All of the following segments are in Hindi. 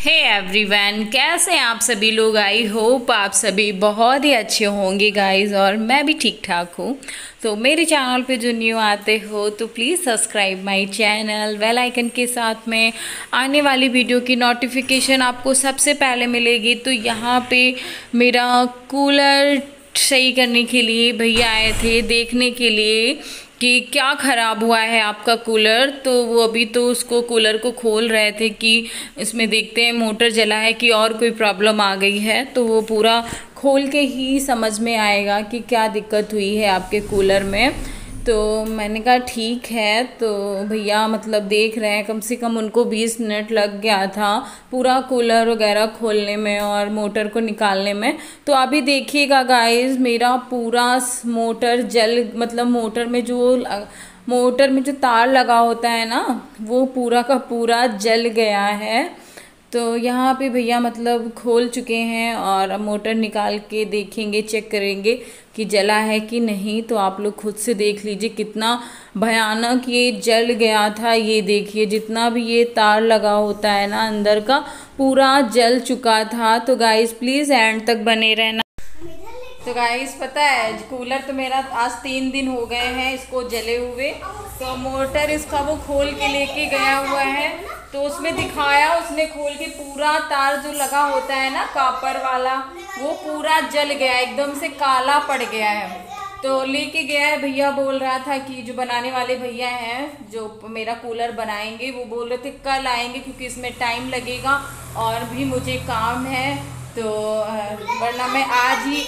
हे एवरीवन कैसे हैं आप सभी लोग? आई होप आप सभी बहुत ही अच्छे होंगे गाइस और मैं भी ठीक ठाक हूँ। तो मेरे चैनल पे जो न्यू आते हो तो please subscribe my channel bell icon के साथ में आने वाली वीडियो की नोटिफिकेशन आपको सबसे पहले मिलेगी। तो यहाँ पे मेरा कूलर सही करने के लिए, भैया आए थे देखने के लिए। कि क्या ख़राब हुआ है आपका कूलर? तो वो अभी तो उसको कूलर को खोल रहे थे कि इसमें देखते हैं मोटर जला है कि और कोई प्रॉब्लम आ गई है। तो वो पूरा खोल के ही समझ में आएगा कि क्या दिक्कत हुई है आपके कूलर में। तो मैंने कहा, ठीक है। तो भैया मतलब देख रहे हैं, कम से कम उनको 20 मिनट लग गया था पूरा कूलर वगैरह खोलने में और मोटर को निकालने में। तो अभी देखिएगा गाइस मेरा पूरा मोटर जल मतलब मोटर में जो मोटर में जो तार लगा होता है ना, वो पूरा का पूरा जल गया है। तो यहाँ पे भैया मतलब खोल चुके हैं और मोटर निकाल के देखेंगे चेक करेंगे कि जला है कि नहीं। तो आप लोग खुद से देख लीजिए कितना भयानक ये जल गया था। ये देखिए, जितना भी ये तार लगा होता है ना अंदर का, पूरा जल चुका था। तो गाइस प्लीज़ एंड तक बने रहना। तो गाइस पता है कूलर तो मेरा आज तीन दिन हो गए हैं इसको जले हुए। तो मोटर इसका वो खोल के लेके गया हुआ है। तो उसमें दिखाया, उसने खोल के पूरा तार जो लगा होता है ना, कापर वाला, वो पूरा जल गया, एकदम से काला पड़ गया है। तो लेके गया है, भैया बोल रहा था कि जो बनाने वाले भैया हैं, जो मेरा कूलर बनाएँगे, वो बोल रहे थे कल आएँगे क्योंकि इसमें टाइम लगेगा और भी मुझे काम है। तो वरना मैं आज ही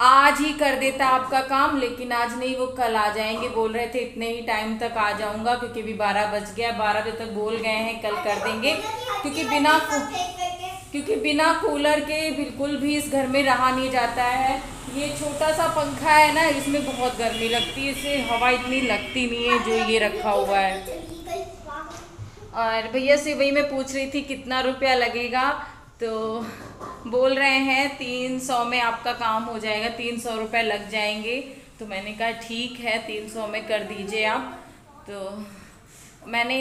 आज ही कर देता आपका काम, लेकिन आज नहीं, वो कल आ जाएँगे। बोल रहे थे, इतने ही टाइम तक आ जाऊँगा, क्योंकि अभी बारह बज गया, बारह बजे तक बोल गए हैं, कल कर देंगे। क्योंकि बिना क्योंकि बिना कूलर के बिल्कुल भी इस घर में रहा नहीं जाता है। ये छोटा सा पंखा है ना, इसमें बहुत गर्मी लगती है इसे हवा इतनी लगती नहीं है, जो ये रखा हुआ है। और भैया, से वही मैं पूछ रही थी, कितना रुपया लगेगा? तो बोल रहे हैं, तीन सौ में आपका काम हो जाएगा, तीन सौ रुपये लग जाएँगे। तो मैंने कहा, ठीक है, तीन सौ में कर दीजिए आप। तो मैंने,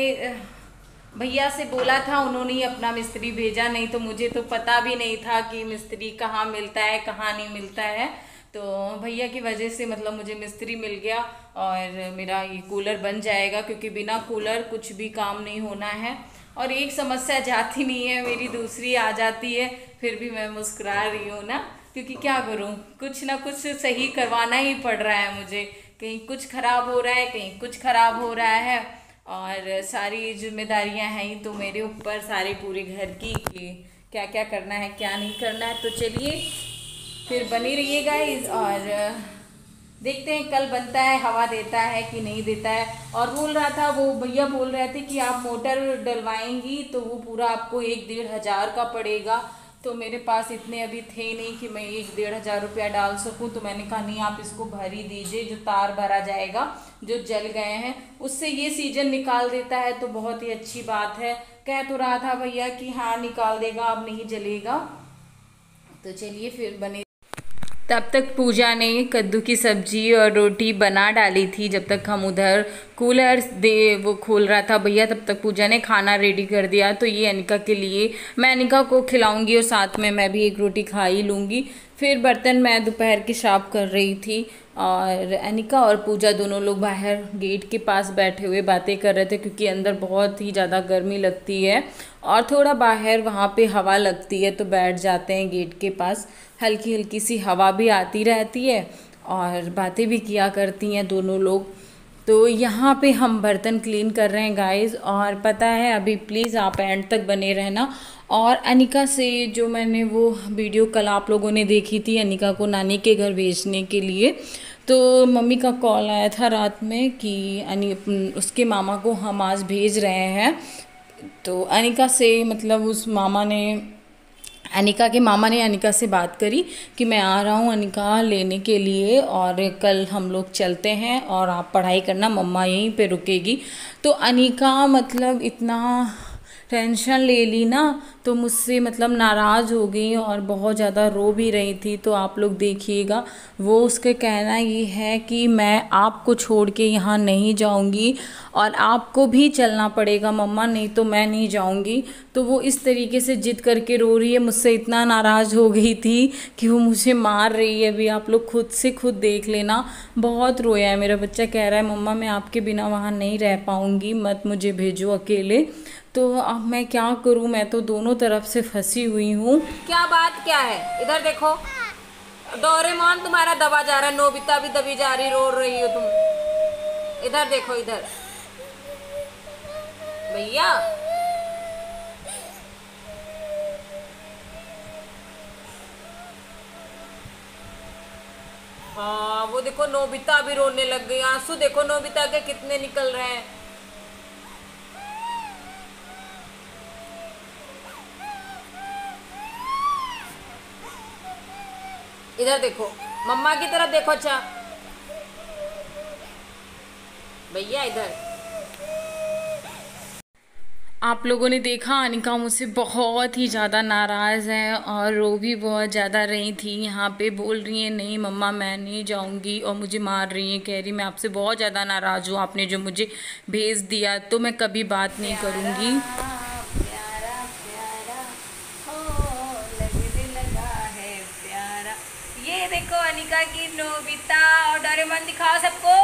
भैया से बोला था, उन्होंने ही अपना मिस्त्री भेजा, नहीं तो मुझे तो पता भी नहीं था कि मिस्त्री कहाँ मिलता है, कहाँ नहीं मिलता है। तो भैया की वजह से मतलब मुझे मिस्त्री मिल गया और मेरा ये कूलर बन जाएगा, क्योंकि बिना कूलर कुछ भी काम नहीं होना है। और एक समस्या जाती नहीं है, मेरी दूसरी आ जाती है, फिर भी मैं मुस्कुरा रही हूँ ना। क्योंकि क्या करूँ? कुछ ना कुछ सही करवाना ही पड़ रहा है मुझे। कहीं कुछ ख़राब हो रहा है, कहीं कुछ ख़राब हो रहा है। और सारी जिम्मेदारियाँ हैं ही तो मेरे ऊपर, सारे पूरे घर की कि क्या क्या करना है, क्या नहीं करना है। तो चलिए, फिर बनी रहिएगा और देखते हैं कल बनता है, हवा देता है कि नहीं देता है। और बोल रहा था, वो भैया बोल रहे थे कि आप मोटर डलवाएँगी तो वो पूरा आपको एक डेढ़ हज़ार का पड़ेगा। तो मेरे पास इतने अभी थे नहीं कि मैं एक डेढ़ हज़ार रुपया डाल सकूँ। तो मैंने कहा, नहीं, आप इसको भर ही दीजिए, जो तार भरा जाएगा, जो जल गए हैं, उससे ये सीज़न निकाल देता है तो बहुत ही अच्छी बात है। कह तो रहा था भैया कि हाँ निकाल देगा, अब नहीं जलेगा। तो चलिए, फिर बने तब तक पूजा ने कद्दू की सब्ज़ी और रोटी बना डाली थी। जब तक हम उधर कूलर दे, वो खोल रहा था, भैया, तब तक पूजा ने खाना रेडी कर दिया तो ये अनिका के लिए मैं अनिका को खिलाऊँगी और साथ में मैं भी एक रोटी खा ही लूँगी। फिर बर्तन मैं दोपहर की साफ़ कर रही थी और अनिका और पूजा दोनों लोग बाहर गेट के पास बैठे हुए बातें कर रहे थे, क्योंकि अंदर बहुत ही ज़्यादा गर्मी लगती है और थोड़ा बाहर वहाँ पे हवा लगती है तो बैठ जाते हैं गेट के पास। हल्की हल्की सी हवा भी आती रहती है और बातें भी किया करती हैं दोनों लोग। तो यहाँ पे हम बर्तन क्लीन कर रहे हैं गाइस और पता है अभी प्लीज़ आप एंड तक बने रहना। और अनिका से जो मैंने वो वीडियो कल आप लोगों ने देखी थी अनिका को नानी के घर भेजने के लिए तो मम्मी का कॉल आया था रात में कि अनि, उसके मामा को हम आज भेज रहे हैं। तो अनिका से मतलब उस मामा ने अनिका के मामा ने अनिका से बात करी कि मैं आ रहा हूँ अनिका लेने के लिए और कल हम लोग चलते हैं और आप पढ़ाई करना, मम्मा यहीं पे रुकेगी। तो अनिका मतलब इतना टेंशन ले ली ना तो मुझसे मतलब नाराज़ हो गई और बहुत ज़्यादा रो भी रही थी तो आप लोग देखिएगा। वो उसके कहना ये है कि मैं आपको छोड़ के यहाँ नहीं जाऊँगी और आपको भी चलना पड़ेगा मम्मा, नहीं तो मैं नहीं जाऊँगी। तो वो इस तरीके से जिद करके रो रही है, मुझसे इतना नाराज़ हो गई थी कि वो मुझे मार रही है। अभी आप लोग खुद से खुद देख लेना। बहुत रोया है, मेरा बच्चा कह रहा है, मम्मा, मैं आपके बिना वहाँ नहीं रह पाऊँगी, मत मुझे भेजो अकेले। तो अब मैं क्या करूँ? मैं तो दोनों तरफ़ से फंसी हुई हूँ। क्या बात क्या है? इधर देखो। डोरेमोन तुम्हारा दबा जा रहा है। नोबिता भी दबी जा रही रो रही हो तुम। इधर देखो, इधर। भैया। हाँ वो देखो, नोबिता भी रोने लग गई। आँसू देखो, नोबिता के कितने निकल रहे हैं। इधर देखो। मम्मा की तरफ़ देखो अच्छा। भैया, इधर। आप लोगों ने देखा, अनिका मुझसे बहुत ही ज़्यादा नाराज़ है और रो भी बहुत ज़्यादा रही थी। यहाँ पे बोल रही हैं, नहीं मम्मा, मैं नहीं जाऊँगी और मुझे मार रही हैं। कह रही, मैं आपसे बहुत ज़्यादा नाराज़ हूँ। आपने जो मुझे भेज दिया तो मैं कभी बात नहीं करूँगी प्यारा प्यारा हो लगने लगा है प्यारा ये देखो अनिका की नोबिता और डोरेमोन दिखाओ सबको।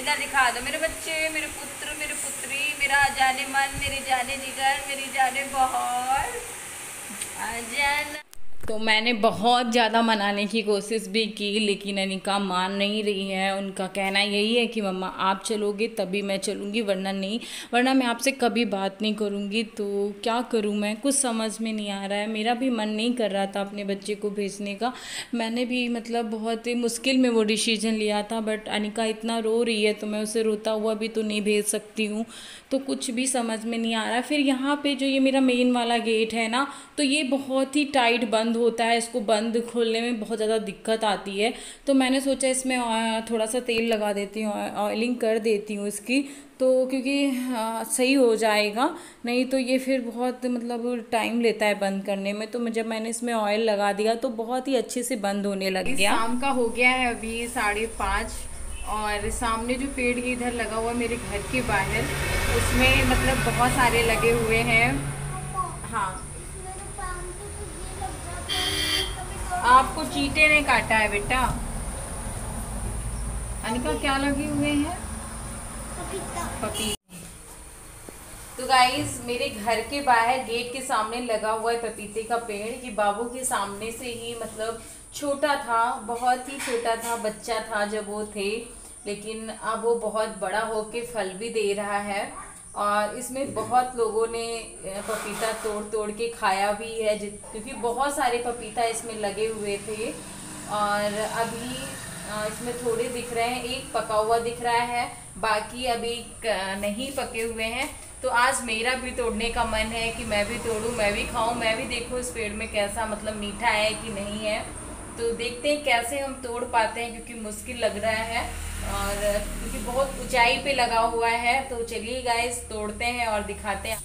इधर दिखा दो, मेरे बच्चे, मेरे पुत्र, मेरे पुत्री, मेरा जाने मन, मेरी जाने जिगर, मेरी जाने बहुत जाना। तो मैंने बहुत ज़्यादा मनाने की कोशिश भी की, लेकिन अनिका मान नहीं रही है। उनका कहना यही है कि, मम्मा, आप चलोगे तभी मैं चलूँगी, वरना नहीं, वरना मैं आपसे कभी बात नहीं करूँगी। तो क्या करूँ मैं? कुछ समझ में नहीं आ रहा है। मेरा भी मन नहीं कर रहा था अपने बच्चे को भेजने का। मैंने भी मतलब बहुत ही मुश्किल में वो डिसीज़न लिया था, बट अनिका इतना रो रही है तो मैं उसे रोता हुआ भी तो नहीं भेज सकती हूँ। तो कुछ भी समझ में नहीं आ रहा फिर यहाँ पर जो ये मेरा मेन वाला गेट है ना तो ये बहुत ही टाइट बंद होता है इसको बंद खोलने में बहुत ज़्यादा दिक्कत आती है। तो मैंने सोचा इसमें थोड़ा सा तेल लगा देती हूँ ऑयलिंग कर देती हूँ इसकी। तो क्योंकि आ, सही हो जाएगा नहीं तो ये फिर बहुत मतलब टाइम लेता है बंद करने में। तो जब मैंने इसमें ऑयल लगा दिया तो बहुत ही अच्छे से बंद होने लग गया। शाम का हो गया है अभी साढ़े पाँच और सामने जो पेड़ इधर लगा हुआ मेरे घर के बाहर उसमें मतलब बहुत सारे लगे हुए हैं। हाँ। आपको चीटे ने काटा है बेटा। अनिका क्या लगे हुए हैं? पपीता। तो गाइस मेरे घर के बाहर गेट के सामने लगा हुआ है पपीते का पेड़। ये बाबू के सामने से ही मतलब छोटा था बहुत ही छोटा था बच्चा था जब वो थे। लेकिन अब वो बहुत बड़ा होके फल भी दे रहा है। और इसमें बहुत लोगों ने पपीता तोड़ तोड़ के खाया भी है क्योंकि बहुत सारे पपीता इसमें लगे हुए थे। और अभी इसमें थोड़े दिख रहे हैं, एक पका हुआ दिख रहा है, बाकी अभी नहीं पके हुए हैं। तो आज मेरा भी तोड़ने का मन है कि मैं भी तोड़ूं, मैं भी खाऊं, मैं भी देखूँ इस पेड़ में कैसा मतलब मीठा है कि नहीं है। तो देखते हैं कैसे हम तोड़ पाते हैं क्योंकि मुश्किल लग रहा है और क्योंकि बहुत ऊंचाई पे लगा हुआ है तो चलिए गाइस तोड़ते हैं और दिखाते हैं।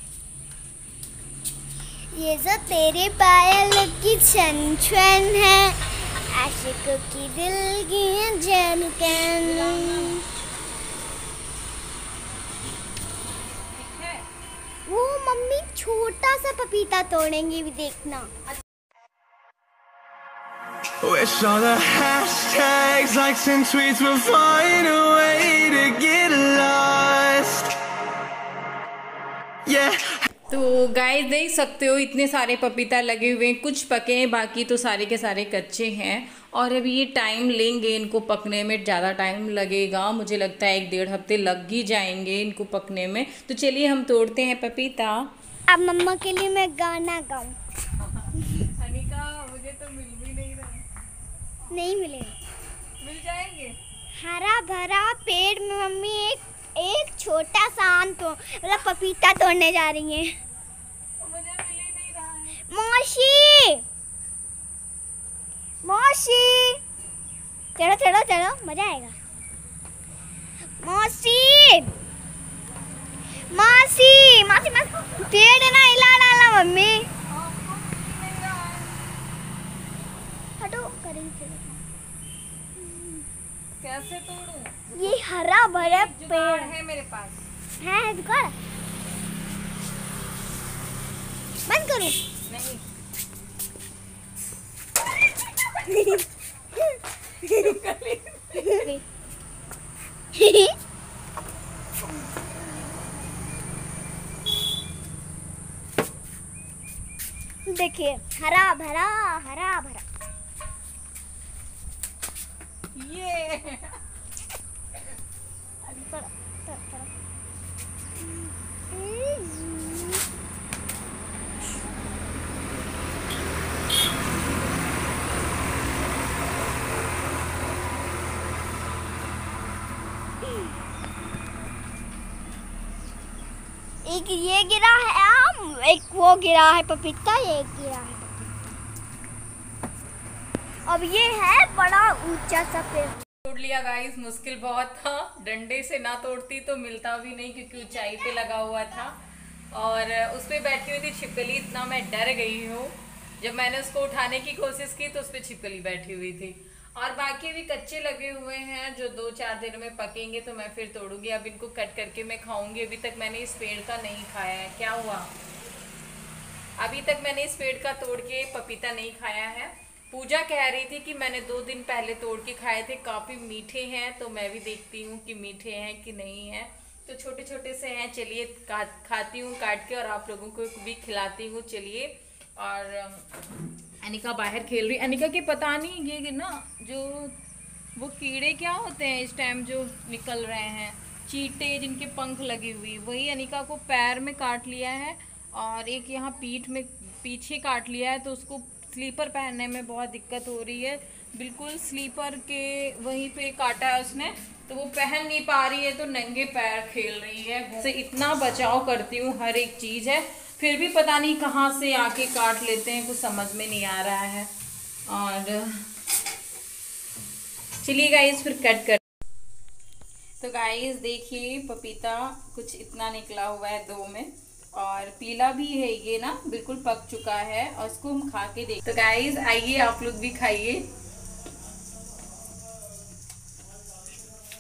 ये जो तेरे पायल की छन छन है आशिक की दिल की जन वो मम्मी छोटा सा पपीता तोड़ेंगे भी देखना। Wish all the hashtags, likes and tweets will find a way to get lost. Yeah. तो गाइस देख सकते हो इतने सारे पपीता लगे हुए हैं। कुछ पके हैं बाकी तो सारे के सारे कच्चे हैं। और अभी ये टाइम लेंगे इनको पकने में ज़्यादा टाइम लगेगा। मुझे लगता है एक डेढ़ हफ़्ते लग ही जाएँगे इनको पकने में। तो चलिए हम तोड़ते हैं पपीता। अब मम्मा के लिए मैं गाना गाऊँ। नहीं मिलेगा। मिल जाएँगे? हरा भरा पेड़ में मम्मी एक एक छोटा सा आम तो मतलब पपीता तोड़ने जा रही है। मुझे मिल ही नहीं रहा है। मौसी! मौसी! चलो चलो चलो मज़ा आएगा। मौसी! मासी मासी मासी पेड़ ना हिला डाला मम्मी। हटो करेंगे। कैसे तोड़ूं? ये हरा भरा पेड़। है मेरे पास। है दुकान बंद करो। नहीं। देखिए हरा भरा हरा भरा। ये। एक ये गिरा है आम एक वो गिरा है पपीता ये गिरा है अब ये है बड़ा ऊँचा सा पेड़। तोड़ लिया गाइस मुश्किल बहुत था। डंडे से ना तोड़ती तो मिलता भी नहीं क्योंकि ऊंचाई पे लगा हुआ था। और उस पे बैठी हुई थी छिपकली, इतना मैं डर गई हूँ। जब मैंने उसको उठाने की कोशिश की तो उस पर छिपकली बैठी हुई थी। और बाकी भी कच्चे लगे हुए हैं, जो दो चार दिन में पकेंगे तो मैं फिर तोड़ूँगी। अब इनको कट करके मैं खाऊँगी। अभी तक मैंने इस पेड़ का नहीं खाया है। क्या हुआ? अभी तक मैंने इस पेड़ का तोड़ के पपीता नहीं खाया है। पूजा कह रही थी कि मैंने दो दिन पहले तोड़ के खाए थे काफ़ी मीठे हैं तो मैं भी देखती हूँ कि मीठे हैं कि नहीं हैं। तो छोटे छोटे से हैं चलिए का, खाती हूँ काट के और आप लोगों को भी खिलाती हूँ चलिए। और अनिका बाहर खेल रही अनिका के पता नहीं ये ना जो वो कीड़े क्या होते हैं इस टाइम जो निकल रहे हैं? चीटे जिनके पंख लगी हुई वही अनिका को पैर में काट लिया है और एक यहाँ पीठ में पीछे काट लिया है तो उसको स्लीपर पहनने में बहुत दिक्कत हो रही है। बिल्कुल स्लीपर के वहीं पे काटा है उसने तो वो पहन नहीं पा रही है तो नंगे पैर खेल रही है। से इतना बचाव करती हूँ, हर एक चीज़ है। फिर भी पता नहीं कहाँ से आके काट लेते हैं, कुछ समझ में नहीं आ रहा है। और चलिए गाइस फिर कट कर। तो गाइस देखिए, पपीता कुछ इतना निकला हुआ है दो में। और पीला भी है ये ना, बिल्कुल पक चुका है और इसको हम खा के देख तो गाइस आइए, आप लोग भी खाइए।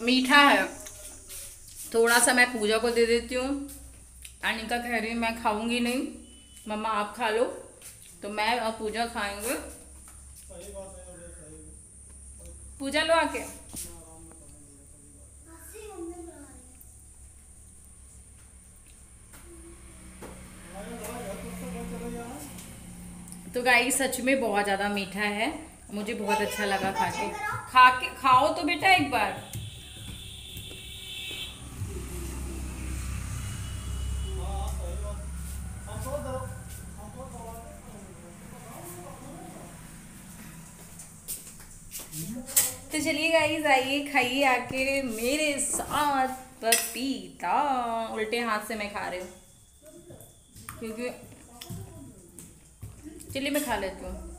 मीठा है। थोड़ा सा मैं पूजा को दे देती हूँ। अनिका कह रही मैं खाऊँगी नहीं। मम्मा, आप खा लो। तो मैं और पूजा खाएँगे। पूजा लो आके। तो गाई सच में बहुत ज़्यादा मीठा है। मुझे बहुत अच्छा लगा खा के खा के खाओ तो बेटा एक बार। तो चलिए गाइस आइए, खाइए आके मेरे साथ पपीता। उल्टे हाथ से मैं खा रही हूँ। क्योंकि चलिए मैं खा लेती हूँ।